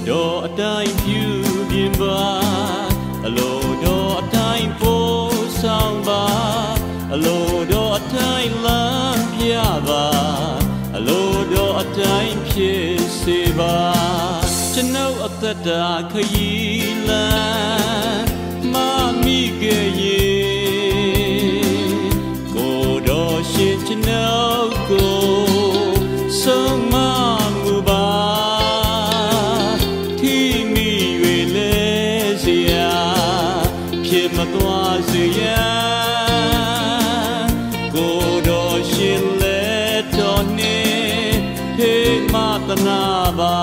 လိုတော်အတိုင်းပြုပြင်ပါအလိုတော်အတိုင်းပို့ဆောင်ပါအလိုတော်အတိုင်းလမ်းပြပါအလိုတော်အတိုင်းဖြစ်စေပါကျွန်ုပ်အသက်တာခရီးလမ်းမမိခဲ့ရင်ကိုတော်ရှင်ကျွန်ုပ်ကို သွားစေရန်ကိုတော်ရှင်လဲတော်နှင့်ဖေးမတနာပါ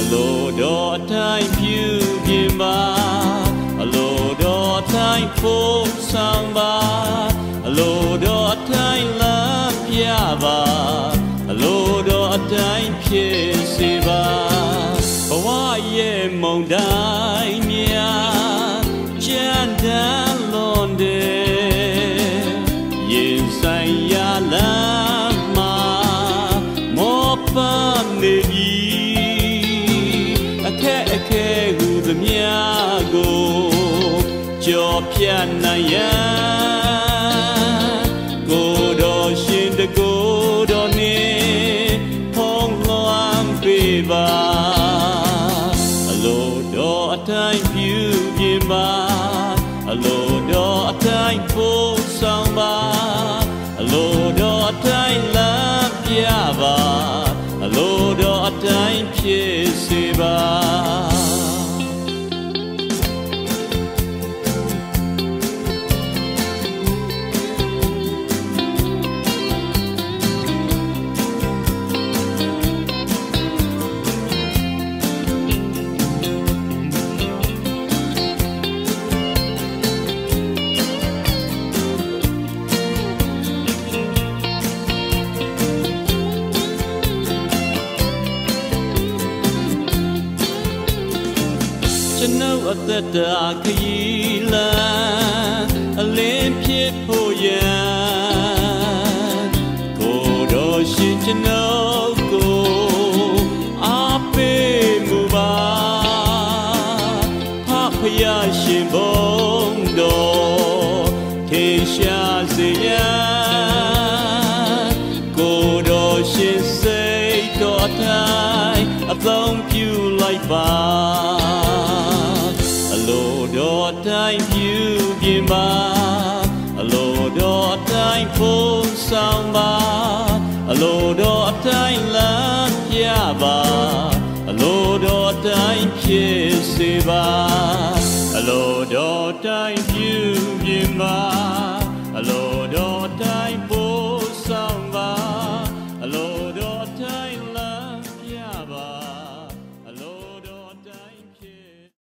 အလိုတော်အတိုင်းပြုပြင်ပါအလိုတော်အတိုင်းဖို့ဆောင်ပါအလိုတော်အတိုင်းလမ်းပြပါအလိုတော်အတိုင်းဖြစ်စေပါဘဝရဲ့မုန်တိုင်း ပြတ်နိုင်ရန်ကိုတော်ရှင်တကိုတော်နှင့်ဖုံးလွှမ်းပေးပါအလိုတော်အတိုင်းပြုပြင်ပါအလိုတော်အတိုင်းပို့ဆောင်ပါအလိုတော်အတိုင်းလမ်းပြပါအလိုတော်အတိုင်းဖြစ်စေပါ န်ုပ်အသက်တာခရီးလမ်းအလင်းဖြစ်ဖို့ရန်ကိုတော်ရှင်ကျွန်ုပ်ကိုအားပေးမှုပါဟာဖယားရှင်ဘုံတော်ထေရှားစေရန်ကိုတော်ရှင်စိတ်တော်တိုင်းအသုံးပြုလိုက်ပါအလို တော်တိုင်းပြုပြင်ပါအလိုတော်တိုင်းဖို့ဆောင်ပါအလိုတော်တိုင်းလမ်းပြပါအလိုတော်တိုင်းဖြစ်စေပါအလိုတော်တိုင်းပြုပြင်ပါ